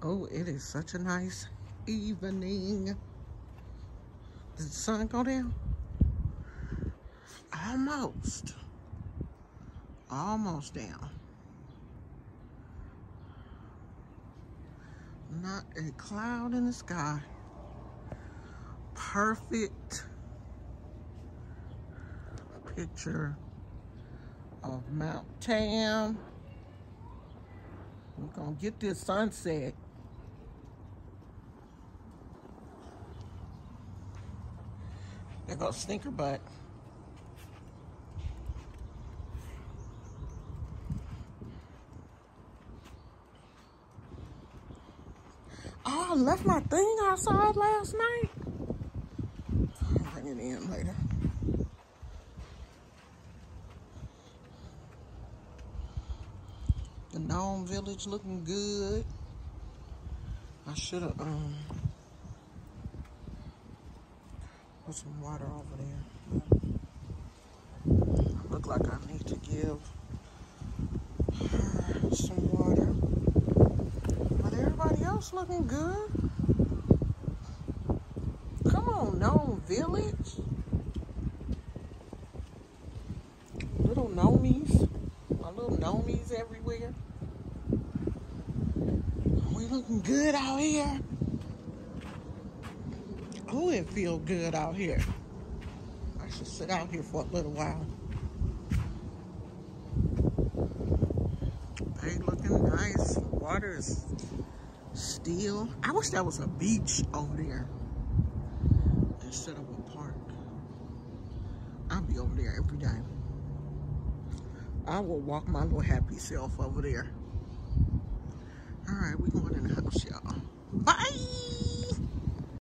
Oh, it is such a nice evening. Did the sun go down? Almost. Almost down. Not a cloud in the sky. Perfect picture of Mount Tam. We're gonna get this sunset. There goes Stinker Butt. Oh, I left my thing outside last night. I'll bring it in later. The Gnome Village looking good. I should have um put some water over there. Look like I need to give her some water. But everybody else looking good. Come on, Gnome Village. Little gnomies. My little gnomies everywhere. We looking good out here. Oh, it feel good out here. I should sit out here for a little while. They looking nice. The water is still. I wish there was a beach over there instead of a park. I'll be over there every day. I will walk my little happy self over there. All right, we going in the house, y'all.